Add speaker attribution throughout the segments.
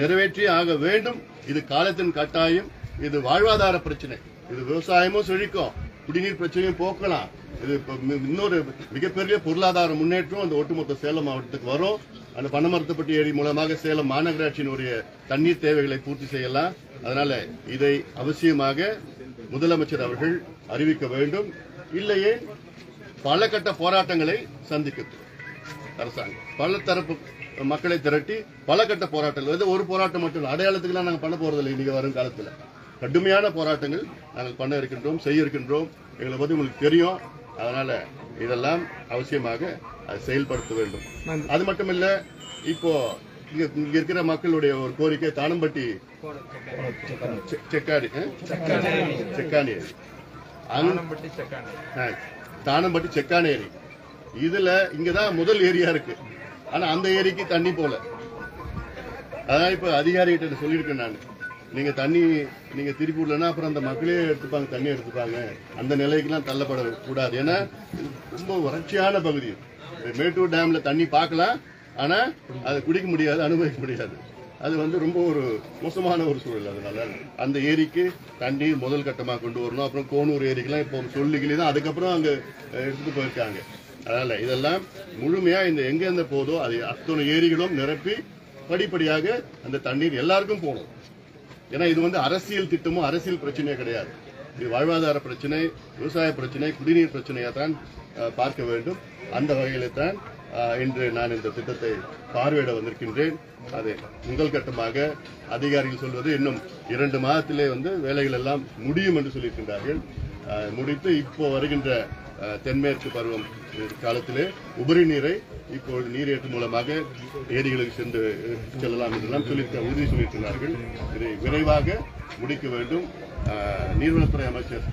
Speaker 1: நிறைவேற்றி ஆக வேண்டும். இது காலத்தின் கட்டாயம். இது வாழ்வாதார பிரச்சனை. இது விவசாயமும் செழிக்கும் குடிநீர் பிரச்சனையும் போக்கலாம். இது இன்னொரு மிகப்பெரிய பொருளாதார முன்னேற்றம் அந்த ஒட்டுமொத்த சேலம் மாவட்டத்துக்கு வரும். அந்த பனமரத்துப்பட்டி ஏரி மூலமாக சேலம் மாநகராட்சியினுடைய தண்ணீர் தேவைகளை பூர்த்தி செய்யலாம். அதனால இதை அவசியமாக முதலமைச்சர் அவர்கள் அறிவிக்க வேண்டும். இல்லையே பல கட்ட போராட்டங்களை சந்திக்கும் அரசாங்கம். பல தரப்பு மக்களை திரட்டி பல கட்ட போராட்டங்கள். இது ஒரு போராட்டம் மட்டும் இல்லை அடையாளத்துக்குலாம் நாங்கள் பண்ண போறதில்லை இன்னைக்கு வரும் காலத்தில். கடுமையான போராட்டங்கள் நாங்கள் பண்ண இருக்கின்றோம் செய்ய இருக்கின்றோம். எங்களை பத்தி உங்களுக்கு தெரியும். அதனால இதெல்லாம் அவசியமாக செயல்படுத்த வேண்டும். அது மட்டும் இல்ல இப்போ இங்க இருக்கிற மக்களுடைய ஒரு கோரிக்கை தானம்பட்டி செக்காடி? செக்காணி தானம்பட்டி செக்கானேரி. இதுல இங்கதான் முதல் ஏரியா இருக்கு. ஆனா அந்த ஏரிக்கு தண்ணி போல. அதான் இப்ப அதிகாரிகிட்ட சொல்லியிருக்கேன் நான். நீங்க தண்ணி நீங்க திருப்பி விடலன்னா அப்புறம் அந்த மக்களே எடுத்துப்பாங்க தண்ணி எடுத்துப்பாங்க. அந்த நிலைக்கெல்லாம் தள்ளப்பட கூடாது. ஏன்னா ரொம்ப வறட்சியான பகுதி. மேட்டூர் டேம்ல தண்ணி பார்க்கலாம். ஆனா அதை குடிக்க முடியாது அனுபவிக்க முடியாது. அது வந்து ரொம்ப ஒரு மோசமான ஒரு சூழல் அதனால. அந்த ஏரிக்கு தண்ணி முதல் கட்டமாக கொண்டு வரணும். அப்புறம் கோனூர் ஏரிக்கெல்லாம் இப்போ சொல்லிக்கிளி தான். அதுக்கப்புறம் அங்கே எடுத்துகிட்டு போயிருக்காங்க. அதனால இதெல்லாம் முழுமையா இந்த எங்க எந்த போதோ அது அத்தனை ஏரிகளும் நிரப்பி படிப்படியாக அந்த தண்ணீர் எல்லாருக்கும் போகணும். ஏன்னா இது வந்து அரசியல் திட்டமும் அரசியல் பிரச்சனையே கிடையாது. இது வாழ்வாதார பிரச்சனை விவசாய பிரச்சனை குடிநீர் பிரச்சனையை தான் பார்க்க வேண்டும். அந்த வகையில தான் இன்று நான் இந்த திட்டத்தை பார்வையிட வந்திருக்கின்றேன். அது முதல் கட்டமாக அதிகாரிகள் சொல்வது இன்னும் இரண்டு மாதத்திலே வந்து வேலைகள் எல்லாம் முடியும் என்று சொல்லியிருக்கின்றார்கள். முடித்து இப்போ வருகின்ற தென்மேற்கு பருவம் காலத்திலே உபரி நீரை இப்பொழுது நீரேற்று மூலமாக ஏரிகளுக்கு சென்று செல்லலாம் என்றெல்லாம் சொல்லி உறுதி சொல்லியிருக்கிறார்கள். இதை விரைவாக முடிக்க வேண்டும். நீர்வளத்துறை அமைச்சர்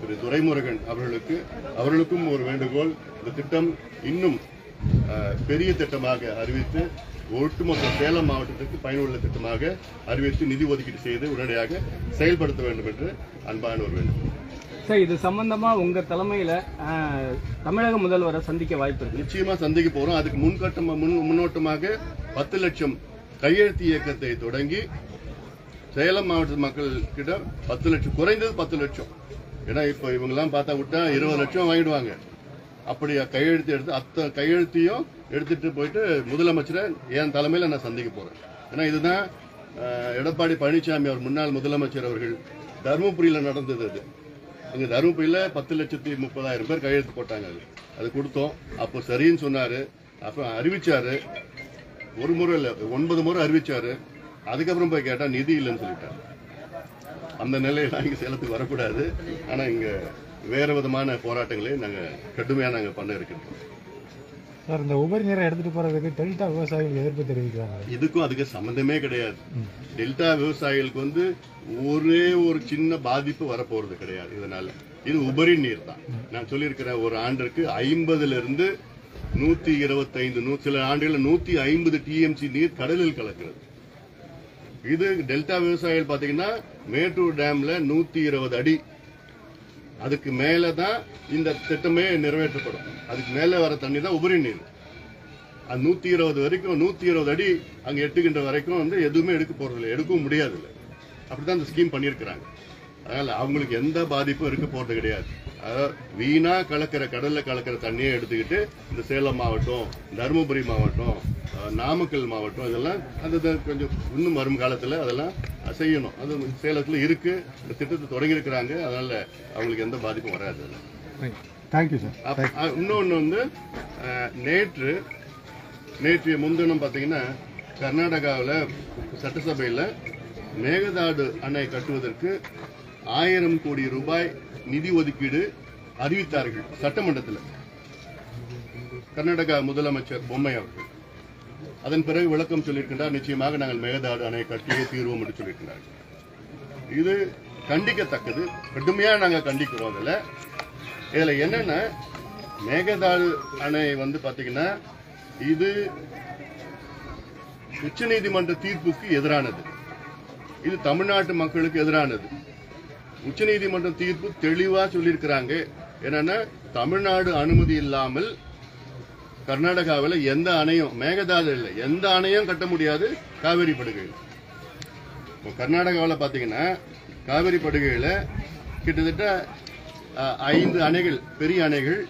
Speaker 1: திரு துரைமுருகன் அவர்களுக்கு அவர்களுக்கும் ஒரு வேண்டுகோள். இந்த திட்டம் இன்னும் பெரிய திட்டமாக அறிவித்து ஒட்டுமொத்த சேலம் மாவட்டத்திற்கு பயனுள்ள திட்டமாக அறிவித்து நிதி ஒதுக்கீடு செய்து உடனடியாக செயல்படுத்த வேண்டும் என்று அன்பான ஒரு வேண்டுகோள்
Speaker 2: சார் இது சம்பந்தமா உங்க தலைமையில தமிழக முதல்வரை சந்திக்க வாய்ப்பு இருக்கு.
Speaker 1: நிச்சயமா சந்திக்க போறோம். அதுக்கு முன்கட்டமா முன் முன்னோட்டமாக பத்து லட்சம் கையெழுத்து இயக்கத்தை தொடங்கி சேலம் மாவட்ட மக்கள்கிட்ட பத்து லட்சம் குறைந்தது பத்து லட்சம். ஏன்னா இப்போ இவங்கெல்லாம் பார்த்தா விட்டா இருபது லட்சம் வாங்கிடுவாங்க. அப்படி கையெழுத்து எடுத்து அத்த கையெழுத்தையும் எடுத்துட்டு போயிட்டு முதலமைச்சரை என் தலைமையில நான் சந்திக்க போறேன். ஏன்னா இதுதான் எடப்பாடி பழனிசாமி அவர் முன்னாள் முதலமைச்சர் அவர்கள் தருமபுரியில் நடந்தது அது. அங்கே தருமபுரியில் பத்து லட்சத்தி முப்பதாயிரம் பேர் கையெழுத்து போட்டாங்க அது. அது கொடுத்தோம். அப்போ சரின்னு சொன்னார். அப்புறம் அறிவிச்சாரு. ஒரு முறை இல்லை ஒன்பது முறை அறிவிச்சாரு. அதுக்கப்புறம் போய் கேட்டால் நிதி இல்லைன்னு சொல்லிட்டார். அந்த நிலையில் இங்கே சேலத்துக்கு வரக்கூடாது. ஆனால் இங்கே வேறு விதமான போராட்டங்களை நாங்கள் கடுமையாக நாங்கள் பண்ண இருக்கின்றோம்
Speaker 3: சார் இந்த உபரி நீரை எடுத்துட்டு போறதுக்கு டெல்டா விவசாயிகள் எதிர்ப்பு தெரிவிக்கிறாங்க
Speaker 1: இதுக்கும் அதுக்கு சம்பந்தமே கிடையாது. டெல்டா விவசாயிகளுக்கு வந்து ஒரே ஒரு சின்ன பாதிப்பு வரப்போறது கிடையாது இதனால. இது உபரி நீர் தான். நான் சொல்லியிருக்கிறேன் ஒரு ஆண்டிற்கு ஐம்பதுல இருந்து நூத்தி இருபத்தைந்து சில ஆண்டுகளில் நூத்தி ஐம்பது டிஎம்சி நீர் கடலில் கலக்கிறது. இது டெல்டா விவசாயிகள் பாத்தீங்கன்னா மேட்டூர் டேம்ல நூத்தி இருபது அடி அதுக்கு மேலே தான் இந்த திட்டமே நிறைவேற்றப்படும். அதுக்கு மேலே வர தண்ணி தான் உபரி நீர். அது நூற்றி இருபது வரைக்கும் நூற்றி இருபது அடி அங்கே எட்டுகின்ற வரைக்கும் வந்து எதுவுமே எடுக்க போகிறதில்ல எடுக்கவும் முடியாது அப்படி தான் இந்த ஸ்கீம் பண்ணியிருக்கிறாங்க. அதனால் அவங்களுக்கு எந்த பாதிப்பும் இருக்க போகிறது கிடையாது. அதாவது வீணாக கலக்கிற கடலில் கலக்கிற தண்ணியை எடுத்துக்கிட்டு இந்த சேலம் மாவட்டம் தருமபுரி மாவட்டம் நாமக்கல் மாவட்டம் இதெல்லாம் அந்த கொஞ்சம் இன்னும் வரும் காலத்தில் அதெல்லாம் செய்யணும். அது சேலத்துல இருக்கு. திட்டத்தை தொடங்கி இருக்கிறாங்க அதனால அவங்களுக்கு எந்த பாதிப்பும் வராது.
Speaker 3: தேங்க்யூ சார்
Speaker 1: இன்னொன்னு வந்து நேற்று நேற்றைய முன்தினம் பாத்தீங்கன்னா கர்நாடகாவில் சட்டசபையில் மேகதாடு அணை கட்டுவதற்கு ஆயிரம் கோடி ரூபாய் நிதி ஒதுக்கீடு அறிவித்தார்கள் சட்டமன்றத்தில். கர்நாடகா முதலமைச்சர் பொம்மை அவர்கள். அதன் பிறகு விளக்கம் சொல்லியிருக்கின்றார் நிச்சயமாக நாங்கள் மேகதாடு அணையை கட்டியே தீர்வோம் என்று சொல்லியிருக்கிறார்கள் இது கண்டிக்கத்தக்கது. கடுமையாக நாங்கள் கண்டிக்கிறோம் இதில். இதில் என்னென்னா மேகதாடு அணை வந்து பார்த்தீங்கன்னா இது உச்சநீதிமன்ற தீர்ப்புக்கு எதிரானது. இது தமிழ்நாட்டு மக்களுக்கு எதிரானது. உச்சநீதிமன்ற தீர்ப்பு தெளிவாக சொல்லியிருக்கிறாங்க. என்னன்னா தமிழ்நாடு அனுமதி இல்லாமல் கர்நாடகாவில் எந்த அணையும் மேகதாது இல்லை எந்த அணையும் கட்ட முடியாது காவேரி படுகையில் இப்போ கர்நாடகாவில் பார்த்தீங்கன்னா காவேரி படுகையில் கிட்டத்தட்ட ஐந்து அணைகள் பெரிய அணைகள்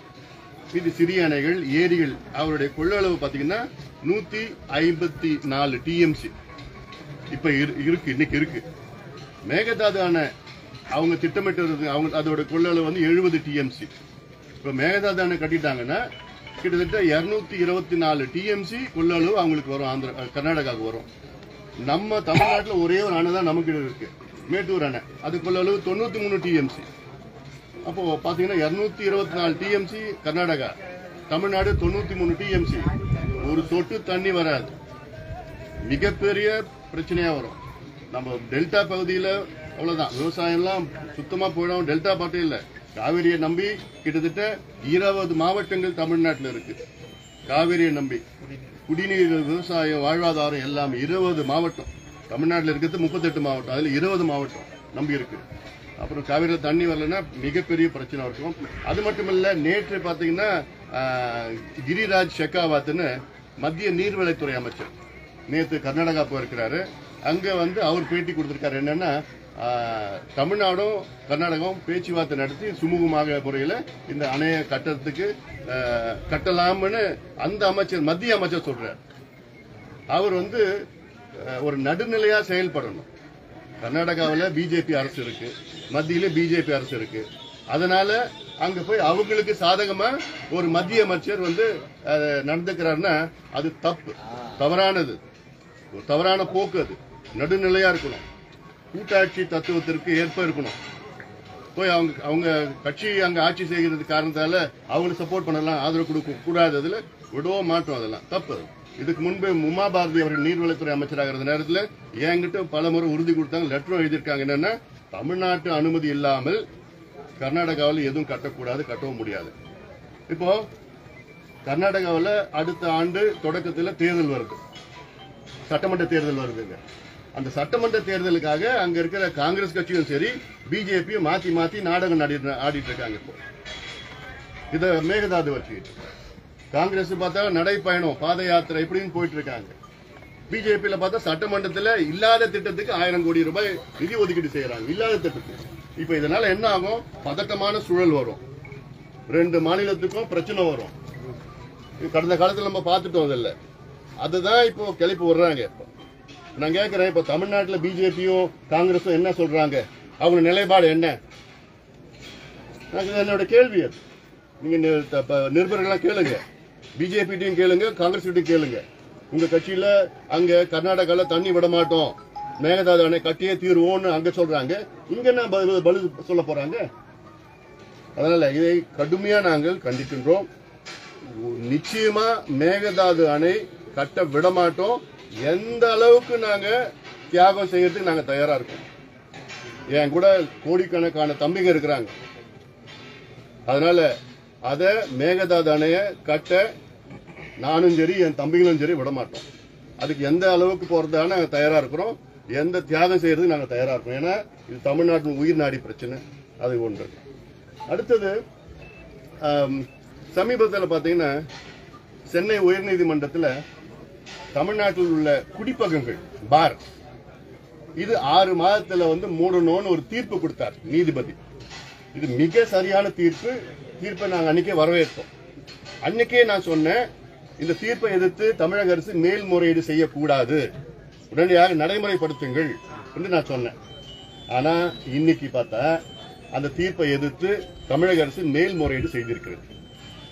Speaker 1: இது சிறிய அணைகள் ஏரிகள் அவருடைய கொள்ளளவு பார்த்தீங்கன்னா நூத்தி ஐம்பத்தி நாலு டிஎம்சி இப்ப இரு- இருக்கு இன்னைக்கு இருக்கு. மேகதாது அணை அவங்க திட்டமிட்டு அவங்க அதோட கொள்ளளவு வந்து எழுபது டிஎம்சி இப்ப மேகதாது அணை கட்டிட்டாங்கன்னா கிட்டத்தட்ட இருநூத்தி இருபத்தி நாலு டிஎம்சி கொள்ளளவு அவங்களுக்கு வரும். ஆந்திர கர்நாடகாவுக்கு வரும். நம்ம தமிழ்நாட்டில் ஒரே ஒரு அணை தான் நமக்கு இருக்கு. மேட்டூர் அணை. அது கொள்ளளவு தொண்ணூத்தி மூணு டிஎம்சி அப்போ பாத்தீங்கன்னா இருநூத்தி இருபத்தி நாலு டிஎம்சி கர்நாடகா. தமிழ்நாடு தொண்ணூத்தி மூணு டிஎம்சி ஒரு தொட்டு தண்ணி வராது. மிகப்பெரிய பிரச்சனையா வரும். நம்ம டெல்டா பகுதியில் அவ்வளவுதான். விவசாயம்லாம் சுத்தமா போயிடும் டெல்டா பாட்டும் இல்லை. காவிரியை நம்பி கிட்டத்தட்ட இருபது மாவட்டங்கள் தமிழ்நாட்டில் இருக்கு. காவிரியை நம்பி. குடிநீர் விவசாயம் வாழ்வாதாரம் எல்லாம் இருபது மாவட்டம். தமிழ்நாட்டில் இருக்கிறது முப்பத்தெட்டு மாவட்டம். அதில் இருபது மாவட்டம் நம்பி இருக்கு. அப்புறம் காவிரியில் தண்ணி வரலன்னா மிகப்பெரிய பிரச்சனை இருக்கும். அது மட்டும் இல்லை நேற்று பார்த்தீங்கன்னா கிரிராஜ் ஷெக்காவாத்துன்னு மத்திய நீர்வளத்துறை அமைச்சர் நேற்று கர்நாடகா போயிருக்கிறாரு. அங்கே வந்து அவர் பேட்டி கொடுத்துருக்காரு. என்னன்னா தமிழ்நாடும் கர்நாடகாவும் பேச்சுவார்த்தை நடத்தி சுமூகமாக முறையில் இந்த அணையை கட்டத்துக்கு கட்டலாம்னு அந்த அமைச்சர் மத்திய அமைச்சர் சொல்றார். அவர் வந்து ஒரு நடுநிலையா செயல்படணும். கர்நாடகாவில் பிஜேபி அரசு இருக்கு மத்தியில பிஜேபி அரசு இருக்கு. அதனால அங்க போய் அவங்களுக்கு சாதகமா ஒரு மத்திய அமைச்சர் வந்து நடந்துக்கிறாருன்னா அது தப்பு. தவறானது. தவறான போக்கு அது. நடுநிலையா இருக்கணும். கூட்டாட்சி தத்துவத்திற்கு ஏற்ப இருக்கணும். போய் அவங்க அவங்க கட்சி அங்க ஆட்சி செய்கிறது காரணத்தால அவங்களுக்கு சப்போர்ட் பண்ணலாம் ஆதரவு கொடுக்க கூடாது அதுல விடவோ மாட்டோம் அதெல்லாம். தப்பு இதுக்கு முன்பு உமா பாரதி அவர்கள் நீர்வளத்துறை அமைச்சராக இருந்த நேரத்துல என்கிட்ட பல முறை உறுதி கொடுத்தாங்க லெட்டரும் எழுதியிருக்காங்க. என்னன்னா தமிழ்நாட்டு அனுமதி இல்லாமல் கர்நாடகாவில் எதுவும் கட்டக்கூடாது கட்டவும் முடியாது. இப்போ கர்நாடகாவில் அடுத்த ஆண்டு தொடக்கத்தில் தேர்தல் வருது. சட்டமன்ற தேர்தல் வருதுங்க. அந்த சட்டமன்ற தேர்தலுக்காக அங்க இருக்கிற காங்கிரஸ் கட்சியும் சரி பிஜேபியும் மாத்தி மாத்தி நாடகம் ஆடிட்டு ஆடிட்டு இருக்காங்க இப்போ. இத மேகதாது வச்சுக்கிட்டு. காங்கிரஸ் பார்த்தா நடைப்பயணம் பாத யாத்திரை இப்படின்னு போயிட்டு இருக்காங்க பிஜேபியில பார்த்தா சட்டமன்றத்துல இல்லாத திட்டத்துக்கு ஆயிரம் கோடி ரூபாய் நிதி ஒதுக்கீடு செய்யறாங்க இல்லாத திட்டத்துக்கு. இப்ப இதனால என்ன ஆகும்? பதட்டமான சூழல் வரும். ரெண்டு மாநிலத்துக்கும் பிரச்சனை வரும். கடந்த காலத்தில் நம்ம பார்த்துட்டோம் அதில் அதுதான் இப்போ கிளப்பி விடுறாங்க இப்போ. நான் கேட்கிறேன் இப்போ தமிழ்நாட்டுல பிஜேபியும் காங்கிரஸும் என்ன சொல்றாங்க? அவங்க நிலைப்பாடு என்ன? எனக்கு என்னோட கேள்வி அது. நீங்க நிருபர்கள்லாம் கேளுங்க. பிஜேபிட்டையும் கேளுங்க காங்கிரஸ் கேளுங்க. உங்க கட்சியில அங்க கர்நாடகால தண்ணி விட மாட்டோம். மேகதாது அணை கட்டியே தீர்வோம்னு அங்க சொல்றாங்க. இங்க என்ன பதில் பதில் சொல்ல போறாங்க? அதனால இதை கடுமையா நாங்கள் கண்டிக்கின்றோம். நிச்சயமா மேகதாது அணை கட்ட விட மாட்டோம். எந்த அளவுக்கு நாங்கள் தியாகம் செய்யறதுக்கு நாங்கள் தயாராக இருக்கோம். என் கூட கோடிக்கணக்கான தம்பிங்க இருக்கிறாங்க. அதனால அதை மேகதாது அணையை கட்ட நானும் சரி என் தம்பிகளும் சரி விட மாட்டோம். அதுக்கு எந்த அளவுக்கு போகிறதா நாங்கள் தயாராக இருக்கிறோம் எந்த தியாகம் செய்யறதுக்கு நாங்கள் தயாராக இருக்கோம். ஏன்னா இது தமிழ்நாட்டின் உயிர் நாடி பிரச்சனை. அது ஒன்று. அடுத்தது சமீபத்தில் பார்த்தீங்கன்னா சென்னை உயர்நீதிமன்றத்தில் தமிழ்நாட்டில் உள்ள குடிப்பகங்கள் பார். இது ஆறு மாதத்துல வந்து மூடணும்னு ஒரு தீர்ப்பு கொடுத்தார் நீதிபதி. இது மிக சரியான தீர்ப்பு. தீர்ப்பை நாங்க அன்னைக்கே வரவேற்போம் அன்னைக்கே நான் சொன்னேன் இந்த தீர்ப்பை எதிர்த்து தமிழக அரசு மேல்முறையீடு செய்யக்கூடாது. உடனடியாக நடைமுறைப்படுத்துங்கள் என்று நான் சொன்னேன். ஆனா இன்னைக்கு பார்த்தா அந்த தீர்ப்பை எதிர்த்து தமிழக அரசு மேல்முறையீடு செய்திருக்கிறது.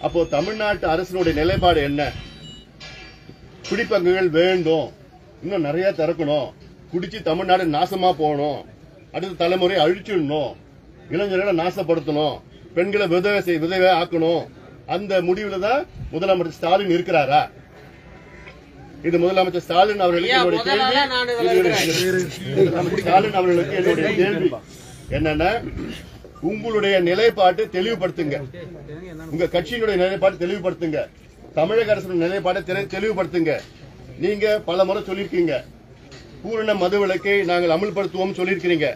Speaker 1: அப்போ தமிழ்நாட்டு அரசினுடைய நிலைப்பாடு என்ன? குடிப்பங்குகள் வேண்டும். இன்னும் நிறைய திறக்கணும். குடிச்சு தமிழ்நாடு நாசமா போகணும். அடுத்த தலைமுறை அழிச்சிடணும். இளைஞர்களை நாசப்படுத்தணும். பெண்களை விதவை செய் விதவை ஆக்கணும். அந்த முடிவுல தான் முதலமைச்சர் ஸ்டாலின் இருக்கிறாரா? இது முதலமைச்சர் ஸ்டாலின் அவர்களுக்கு ஸ்டாலின் அவர்களுக்கு என்னுடைய கேள்வி. என்னன்னா உங்களுடைய நிலைப்பாட்டை தெளிவுபடுத்துங்க. உங்க கட்சியினுடைய நிலைப்பாட்டை தெளிவுபடுத்துங்க. தமிழக அரசின் நிலைப்பாடை தெளிவுபடுத்துங்க. நீங்க பல முறை சொல்லியிருக்கீங்க. பூரண மது விலக்கை நாங்கள் அமல்படுத்துவோம் சொல்லியிருக்கிறீங்க.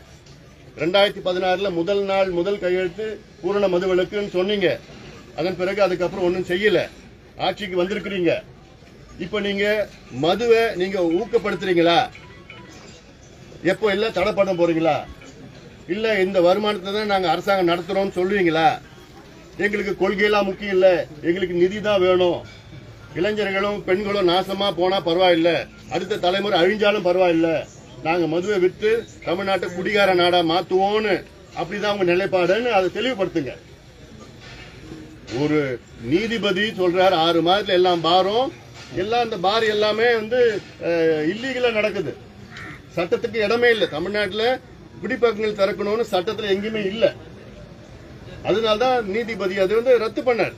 Speaker 1: ரெண்டாயிரத்தி பதினாறுல முதல் நாள் முதல் கையெழுத்து பூரண மது விலக்குன்னு சொன்னீங்க. அதன் பிறகு அதுக்கப்புறம் ஒன்றும் செய்யல. ஆட்சிக்கு வந்திருக்கிறீங்க. இப்ப நீங்க மதுவை நீங்க ஊக்கப்படுத்துறீங்களா? எப்போ இல்லை தடை பண்ண போறீங்களா? இல்ல இந்த வருமானத்தை தான் நாங்க அரசாங்கம் நடத்துறோம்னு சொல்லுவீங்களா எங்களுக்கு கொள்கையெல்லாம் முக்கியம் இல்ல. எங்களுக்கு நிதி தான் வேணும். இளைஞர்களும் பெண்களும் நாசமா போனா பரவாயில்ல. அடுத்த தலைமுறை அழிஞ்சாலும் பரவாயில்ல. நாங்க மதுவை விட்டு தமிழ்நாட்டை குடிகார நாடா மாத்துவோம்னு அப்படிதான் அவங்க நிலைப்பாடுன்னு அதை தெளிவுபடுத்துங்க. ஒரு நீதிபதி சொல்றாரு ஆறு மாதத்துல எல்லாம் பாரும். எல்லாம் அந்த பார் எல்லாமே வந்து இல்லீகலா நடக்குது. சட்டத்துக்கு இடமே இல்லை. தமிழ்நாட்டுல குடிப்பக்கங்கள் திறக்கணும்னு சட்டத்துல எங்கேயுமே இல்லை. அதனால்தான் நீதிபதி அது வந்து ரத்து பண்ணார்.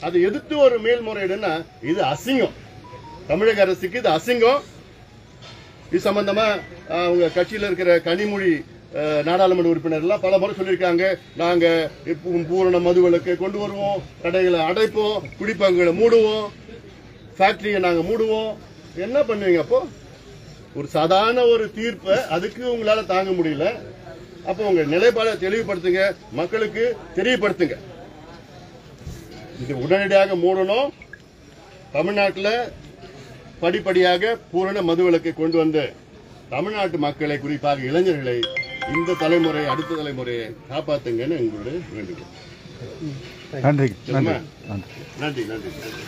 Speaker 1: அதை எதிர்த்து ஒரு மேல்முறையீடுன்னா இது அசிங்கம். தமிழக அரசுக்கு இது அசிங்கம். இது சம்பந்தமா அவங்க கட்சியில் இருக்கிற கனிமொழி நாடாளுமன்ற உறுப்பினர் எல்லாம் பல முறை சொல்லியிருக்காங்க. நாங்க இப்போ பூரண மதுவிலக்கு கொண்டு வருவோம். கடைகளை அடைப்போம். குடிப்பங்களை மூடுவோம். ஃபேக்டரியை நாங்க மூடுவோம். என்ன பண்ணுவீங்க அப்போ? ஒரு சாதாரண ஒரு தீர்ப்பை அதுக்கு உங்களால தாங்க முடியல. அப்போ உங்க நிலைப்பாடை தெளிவுபடுத்துங்க மக்களுக்கு தெரியப்படுத்துங்க. இது உடனடியாக மூடணும். தமிழ்நாட்டில் படிப்படியாக பூரண மதுவிலக்கை கொண்டு வந்து தமிழ்நாட்டு மக்களை குறிப்பாக இளைஞர்களை இந்த தலைமுறை அடுத்த தலைமுறையை காப்பாத்துங்கன்னு எங்களுடைய வேண்டுகோள்.
Speaker 4: நன்றி
Speaker 1: சரிம்மா?
Speaker 4: நன்றி நன்றி.
Speaker 1: நன்றி நன்றி.